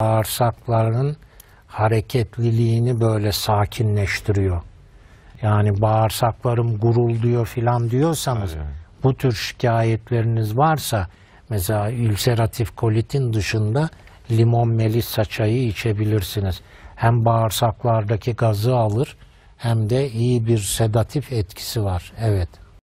bağırsakların hareketliliğini böyle sakinleştiriyor. Yani bağırsaklarım gurulduyor filan diyorsanız Evet. bu tür şikayetleriniz varsa mesela ülseratif kolitin dışında limon melisa çayı içebilirsiniz. Hem bağırsaklardaki gazı alır hem de iyi bir sedatif etkisi var. Evet.